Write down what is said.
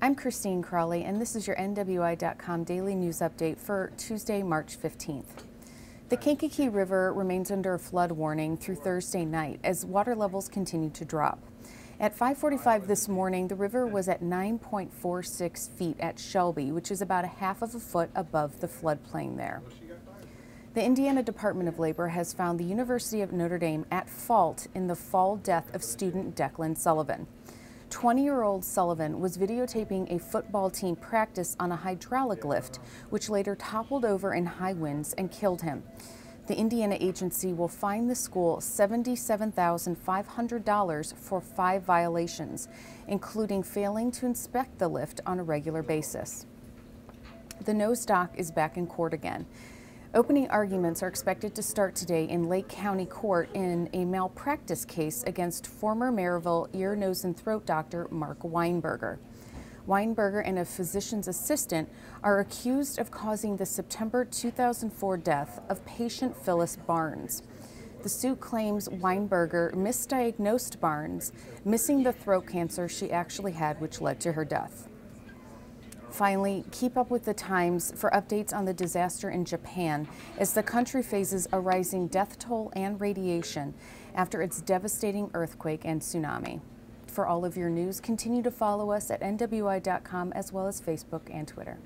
I'm Christine Kraly, and this is your NWI.com daily news update for Tuesday, March 15th. The Kankakee River remains under a flood warning through Thursday night as water levels continue to drop. At 5:45 this morning, the river was at 9.46 feet at Shelby, which is about a half of a foot above the floodplain there. The Indiana Department of Labor has found the University of Notre Dame at fault in the fall death of student Declan Sullivan. 20 year old Sullivan was videotaping a football team practice on a hydraulic lift, which later toppled over in high winds and killed him. The Indiana agency will fine the school $77,500 for five violations, including failing to inspect the lift on a regular basis. The nose doc is back in court again. Opening arguments are expected to start today in Lake County Court in a malpractice case against former Merrillville ear, nose, and throat doctor Mark Weinberger. Weinberger and a physician's assistant are accused of causing the September 2004 death of patient Phyllis Barnes. The suit claims Weinberger misdiagnosed Barnes, missing the throat cancer she actually had, which led to her death. Finally, keep up with the times for updates on the disaster in Japan as the country faces a rising death toll and radiation after its devastating earthquake and tsunami. For all of your news, continue to follow us at NWI.com as well as Facebook and Twitter.